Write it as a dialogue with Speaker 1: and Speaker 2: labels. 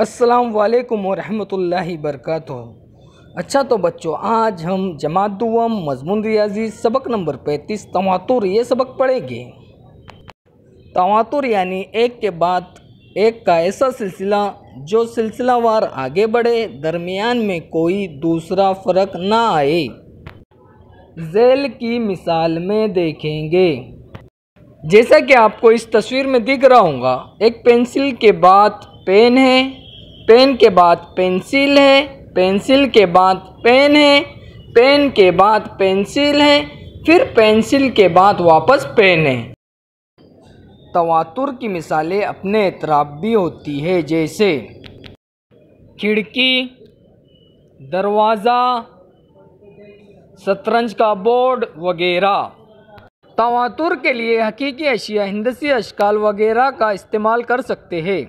Speaker 1: अस्सलाम वालेकुम वरहमतुल्लाहि बरकातुहू। अच्छा तो बच्चों, आज हम जमात दुआम मजमून रियाजी सबक नंबर पैंतीस, तवातुर, ये सबक पढ़ेंगे। तवातुर यानी एक के बाद एक का ऐसा सिलसिला जो सिलसिलावार आगे बढ़े, दरमियान में कोई दूसरा फ़र्क ना आए। जेल की मिसाल में देखेंगे। जैसा कि आपको इस तस्वीर में दिख रहा होगा, एक पेंसिल के बाद पेन है पेन के बाद पेंसिल है, पेंसिल के बाद पेन है, पेन के बाद पेंसिल है, फिर पेंसिल के बाद वापस पेन है। तवातुर की मिसालें अपने एतराब भी होती है, जैसे खिड़की, दरवाज़ा, शतरंज का बोर्ड वगैरह। तवातुर के लिए हकीकी अशिया, हिंदसी अशकाल वगैरह का इस्तेमाल कर सकते हैं।